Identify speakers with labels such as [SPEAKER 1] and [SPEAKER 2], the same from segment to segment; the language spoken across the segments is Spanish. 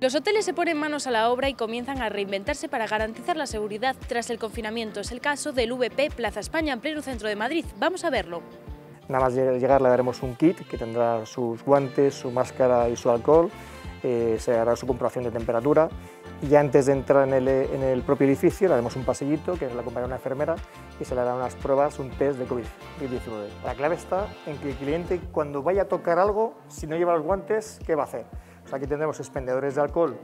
[SPEAKER 1] Los hoteles se ponen manos a la obra y comienzan a reinventarse para garantizar la seguridad tras el confinamiento. Es el caso del VP Plaza España en pleno centro de Madrid. Vamos a verlo.
[SPEAKER 2] Nada más llegar le daremos un kit que tendrá sus guantes, su máscara y su alcohol, eh, se hará su comprobación de temperatura y antes de entrar en el, propio edificio le haremos un pasillito que le acompañará una enfermera y se le hará unas pruebas, un test de COVID-19. La clave está en que el cliente cuando vaya a tocar algo, si no lleva los guantes, ¿qué va a hacer? Aquí tendremos expendedores de alcohol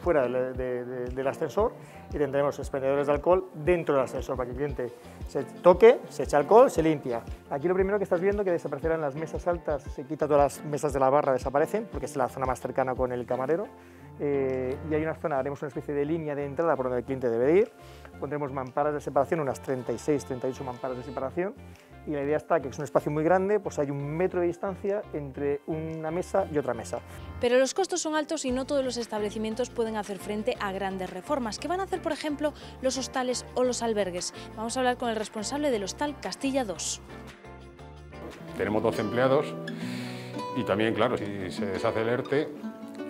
[SPEAKER 2] fuera del ascensor y tendremos expendedores de alcohol dentro del ascensor para que el cliente se toque, se echa alcohol, se limpia. Aquí lo primero que estás viendo que desaparecerán las mesas altas, se quita todas las mesas de la barra, desaparecen porque es la zona más cercana con el camarero. Eh, y hay una zona, haremos una especie de línea de entrada por donde el cliente debe ir, pondremos mamparas de separación, unas 36, 38 mamparas de separación y la idea está que es un espacio muy grande, pues hay un metro de distancia entre una mesa y otra mesa.
[SPEAKER 1] Pero los costos son altos y no todos los establecimientos pueden hacer frente a grandes reformas. ¿Qué van a hacer, por ejemplo, los hostales o los albergues? Vamos a hablar con el responsable del hostal Castilla 2.
[SPEAKER 3] Tenemos 12 empleados y también, claro, si se deshace el ERTE,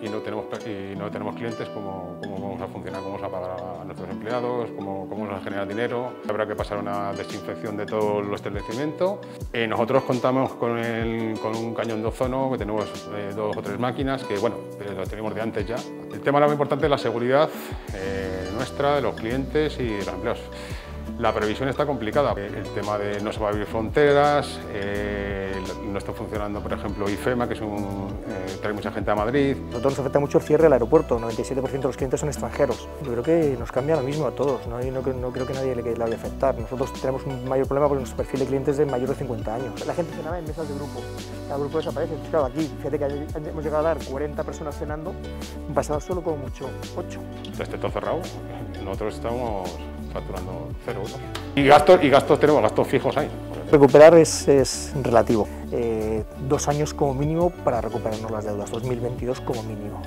[SPEAKER 3] y no tenemos, y no tenemos clientes, ¿cómo, ¿cómo, vamos a funcionar? ¿Cómo vamos a pagar a nuestros empleados? ¿Cómo, cómo vamos a generar dinero? Habrá que pasar una desinfección de todo el establecimiento. Eh, nosotros contamos con, el, con, un cañón de ozono, que tenemos eh, dos o tres máquinas, que bueno, lo tenemos de antes ya. El tema más importante es la seguridad eh, nuestra, de los clientes y de los empleados. La previsión está complicada. El tema de no se va a abrir fronteras, eh, no está funcionando, por ejemplo, IFEMA, que es un, eh, trae mucha gente a Madrid.
[SPEAKER 2] A nosotros nos afecta mucho el cierre del aeropuerto, 97% de los clientes son extranjeros. Yo creo que nos cambia lo mismo a todos, no, no, no creo que nadie le, le vaya a afectar. Nosotros tenemos un mayor problema porque nuestro perfil de clientes es de mayor de 50 años. La gente cenaba en mesas de grupo, el grupo desaparece. Claro, aquí, fíjate que hemos llegado a dar 40 personas cenando, pasado solo como mucho 8.
[SPEAKER 3] Está todo cerrado, nosotros estamos facturando cero euros. Y gastos, y gastos tenemos gastos fijos ahí.
[SPEAKER 2] Recuperar es, es relativo. Eh, dos años como mínimo para recuperarnos las deudas, 2022 como mínimo.